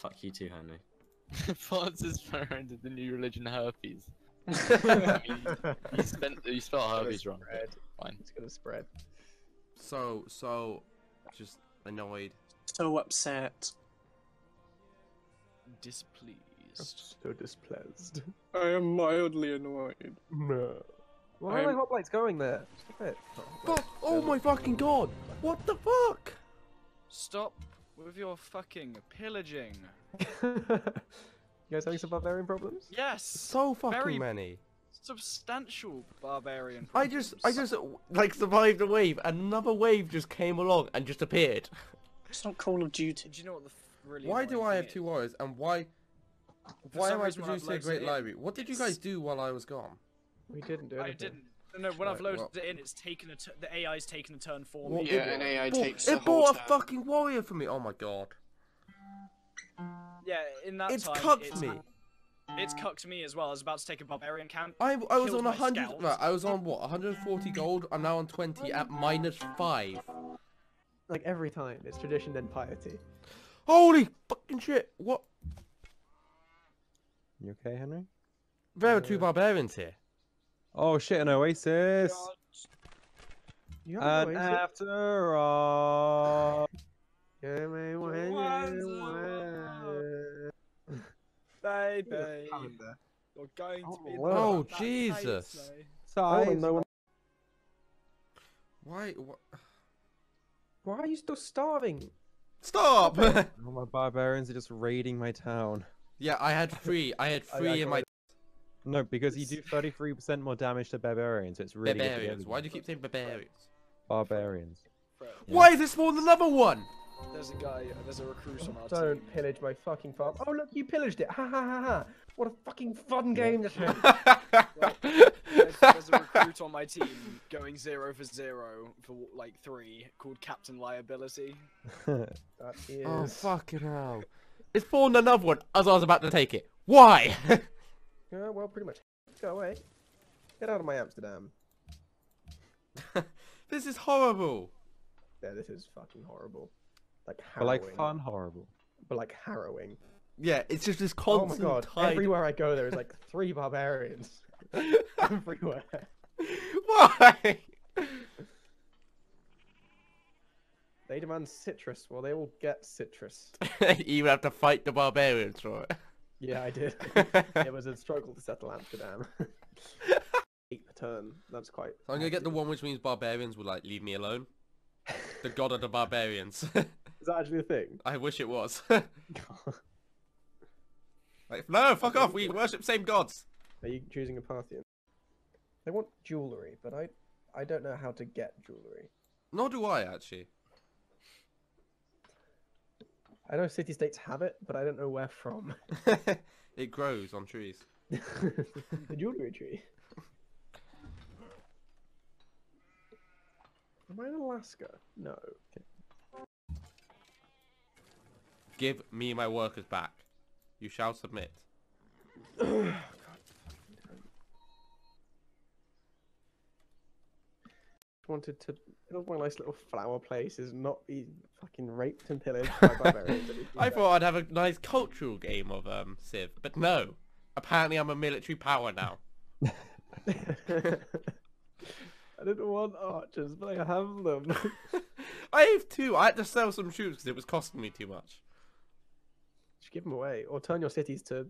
Fuck you too, Henry. Francis founded the new religion herpes. I mean, you, spent, you spelled herpes wrong. Spread. Fine. It's gonna spread. So, so, just annoyed. So upset. Displeased. So displeased. I am mildly annoyed. No. Why are I'm- my hoplites going there? Stop it. Fuck! Oh my fucking god! What the fuck? Stop with your fucking pillaging. you guys having some barbarian problems? Yes. So fucking Very- many. Substantial barbarian. I just, I just, like, survived a wave, and another wave just came along and just appeared. It's not Call of Duty. Do you know what the f- really? Why do I have thing two is? warriors, and why, why am I reason when producing a great library? What did you guys do while I was gone? We didn't do I anything. didn't. No, when I've loaded well- it in, it's taken a t- the AI's taken a turn for What- me. Yeah, an AI Bought- takes the it bought a turn. fucking warrior for me. Oh my god! Yeah, in that It's time, cucked it's, me. It's cucked me as well. I was about to take a barbarian camp. I, I was on a hundred. Right, I was on what? 140 gold. I'm now on 20 at minus five. Like every time, it's tradition then piety. Holy fucking shit! What? You okay, Henry? There are two barbarians here. Oh shit, an oasis! You have And no idea. after all, Yeah, man, when you want. Baby, you're going to oh, be. Oh, in Oh, Jesus. place? Oh, size. no one- Why? What? Why are you still starving? Stop! All my barbarians are just raiding my town. yeah, I had three. I had oh, three I in my it. No, because you do 33% more damage to barbarians, so it's really good barbarians. get Why do you keep saying barbarians? barbarians? Yeah. Why is there spawned another one? There's a guy. There's a recruit on our team. Don't pillage my fucking farm. Oh look, you pillaged it. Ha ha ha ha. What a fucking fun game this is. There's, there's a recruit on my team going zero for zero for like three called Captain Liability. That oh, is. oh fucking hell! It spawned another one as I was about to take it. Why? Yeah, well, pretty much. Go away. Get out of my Amsterdam. this is horrible. Yeah, this is fucking horrible. Like but like fun, horrible. But like harrowing. Yeah, it's just this constant. Oh my constant god. tide. Everywhere I go, there is like three barbarians. Everywhere. Why? They demand citrus. Well, they will get citrus. you have to fight the barbarians for it. Yeah, I did. it was a struggle to settle Amsterdam. Eight per turn. That's quite. So I'm gonna get the one which means barbarians will like leave me alone. The god of the barbarians. Is that actually a thing? I wish it was. like, no, fuck off. We worship same gods. Are you choosing a pantheon? They want jewellery, but I, I don't know how to get jewellery. Nor do I actually. I know city-states have it, but I don't know where from. it grows on trees. the jewellery tree. Am I in Alaska? No. Give me my workers back. You shall submit. Wanted to build my nice little flower places, not be fucking raped and pillaged by barbarians. I thought I'd have a nice cultural game of um Civ, but no. Apparently I'm a military power now. I didn't want archers, but I have them. I have two. I had to sell some troops because it was costing me too much. Just give them away, or turn your cities to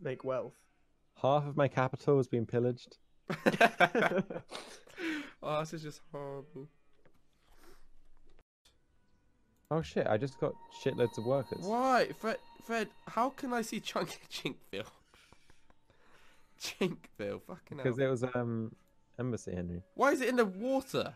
make wealth. Half of my capital has been pillaged. Oh, this is just horrible. Oh shit, I just got shitloads of workers. Why, Fred? Fred, how can I see Chunky Chinkville? Chinkville, fucking hell. Because it was um embassy, Henry. Why is it in the water?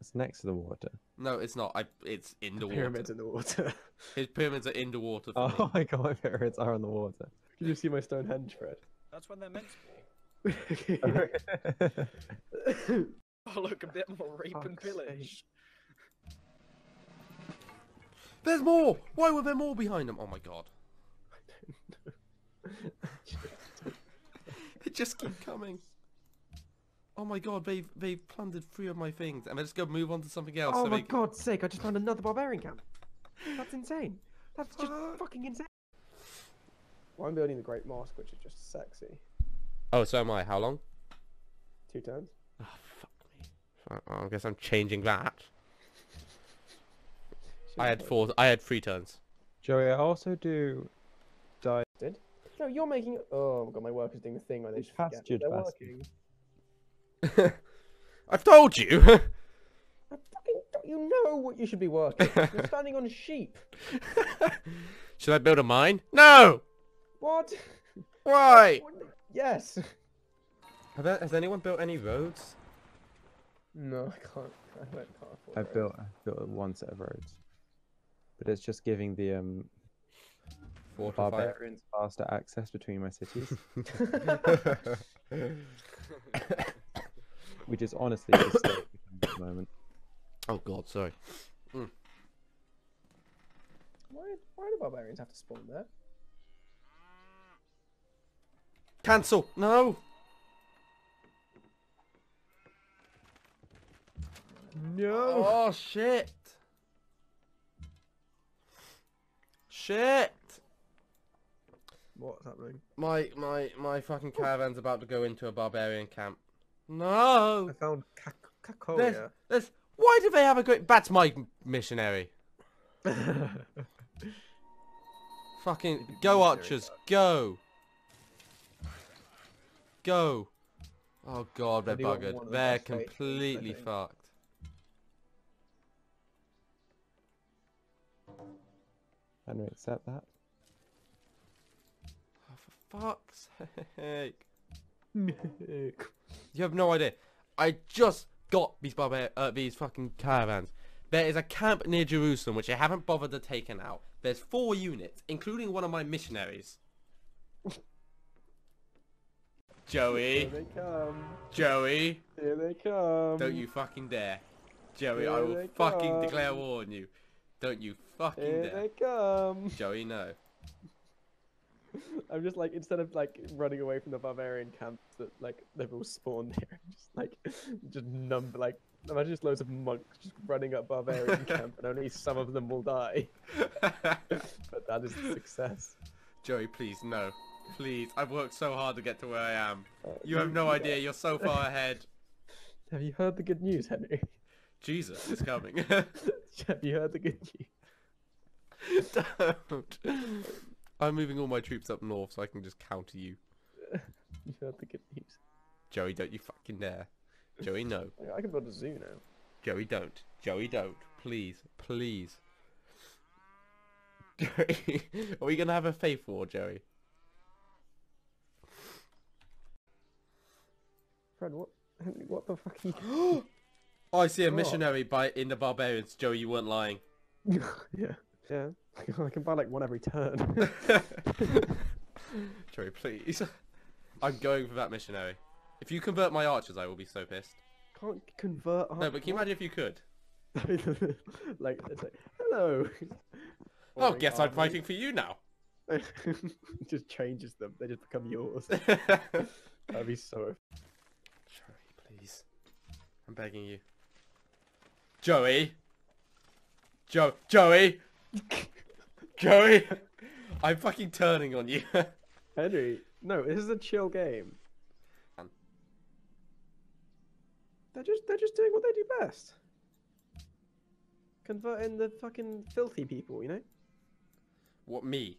It's next to the water. No, it's not. I. It's in the Pyramids water. in the water. His pyramids are in the water for Oh me. my god, my pyramids are on the water. Can you see my Stonehenge, Fred? That's when they're meant to be. Oh look, a bit more rape and Fuck's pillage. There's more. Why were there more behind them? Oh my god. I don't know. It just keep coming. Oh my god, they've they've plundered three of my things, and I just go move on to something else. oh so my they... god's sake! I just found another barbarian camp. That's insane. That's just fucking insane. Well, I'm building the Great Mosque, which is just sexy. Oh, so am I. How long? Two turns. Oh, fuck me. Fuck, I guess I'm changing that. I had four. I had three turns. Joey, I also do die. No, you're making. Oh my god, my worker's doing the thing where they It's just forget that pastured they're bastard. working. I've told you. I fucking don't you know what you should be working? You're standing on sheep. Should I build a mine? No. What? Why? What? Yes. Have there, has anyone built any roads? No, I can't. I don't, can't afford I've it. built I've built one set of roads, but it's just giving the um Fortify. barbarians faster access between my cities, which is honestly the state at the moment. oh God, sorry. Why? Why do barbarians have to spawn there? Cancel. No. No. Oh shit. Shit. What's happening? My my my fucking caravan's about to go into a barbarian camp. No. I found Kak- There's, Kakoria. there's, why do they have a great? That's my missionary. Fucking go, archers, go, go. Oh god, they're Have buggered. one of the They're best faces, I completely think? fucked. Henry, accept that. Oh, for fuck's sake! You have no idea. I just got these barbar uh, these fucking caravans. There is a camp near Jerusalem which I haven't bothered to taken out. There's four units, including one of my missionaries. Here Joey, they come. Joey, Here they come. don't you fucking dare. Joey, I will fucking declare war on you. Don't you fucking Here dare. they come. Joey, no. I'm just like instead of like running away from the barbarian camps that like they've all spawned here, I'm just like just number like imagine just loads of monks just running up barbarian camp and only some of them will die. But that is a success. Joey, please, no. Please, I've worked so hard to get to where I am. Uh, You have no idea, you're so far ahead. Have you heard the good news, Henry? Jesus is coming. have you heard the good news? Don't. I'm moving all my troops up north so I can just counter you. You heard the good news. Joey, don't you fucking dare. Joey, no. I can build a zoo now. Joey, don't. Joey, don't. Please, please. Joey, are we gonna have a faith war, Joey? Fred, what? Henry, what the fuck are you? Oh, I see a Oh. missionary by in the barbarians. Joey, you weren't lying. yeah, yeah. I can buy like one every turn. Joey, please. I'm going for that missionary. If you convert my archers, I will be so pissed. Can't convert. No, but can you imagine if you could? like, it's like, hello. Oh, Boring guess I'm fighting for you now. It just changes them. They just become yours. That'd be so. I'm begging you. Joey. Joe, Joey. Joey. I'm fucking turning on you. Henry, no, this is a chill game. They're just they're just doing what they do best. Converting the fucking filthy people, you know? what me?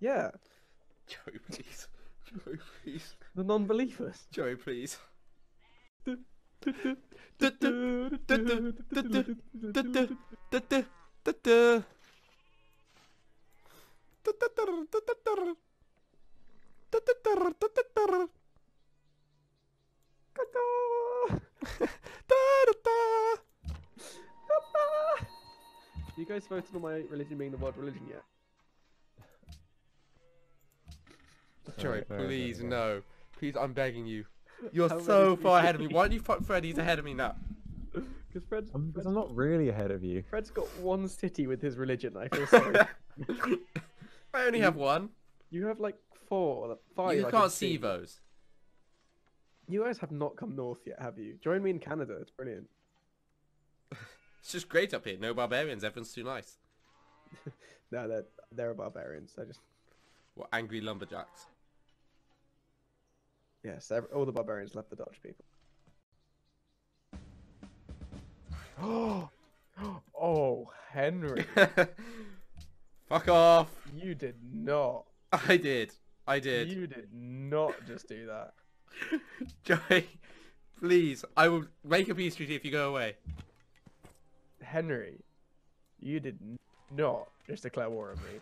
Yeah, Joey, please. Joey, please. the non-believers. Joey, please. You guys voted on my religion being the world religion yet? Joey, Alright, alright, please, no. Please, I'm begging you. You're How so far ahead of me. Why don't you fuck Freddy's ahead of me now? Because Fred's, because Fred's, I'm not really ahead of you. Fred's got one city with his religion. I feel sorry. I only have one. you have like four, five. You I can't can see those. You guys have not come north yet, have you? Join me in Canada. It's brilliant. It's just great up here. No barbarians. Everyone's too nice. No, they're they're barbarians. I just What angry lumberjacks? Yes, all the barbarians left the Dutch people. oh, Henry, Fuck off! you did not. I did. I did. You did not just do that. Joey, please, I will make a peace treaty if you go away. Henry, you did not just declare war on me.